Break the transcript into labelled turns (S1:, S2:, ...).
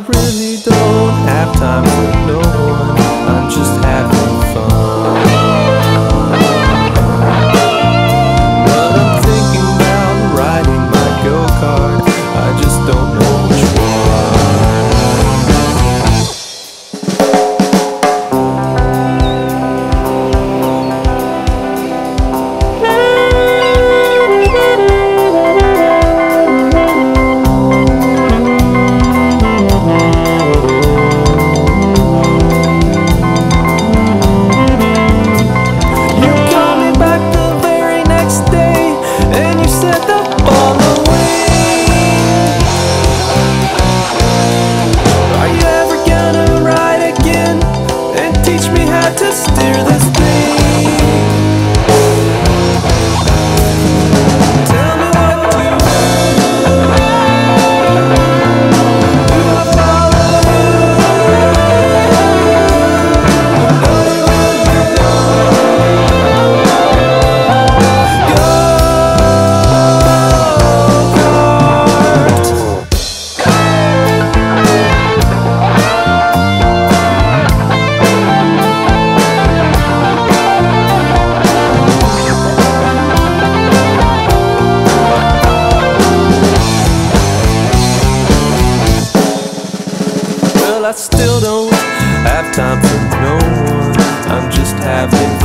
S1: I really don't have time for no one. I'm just happy. we had to steer this thing. Well, I still don't have time for no one. I'm just having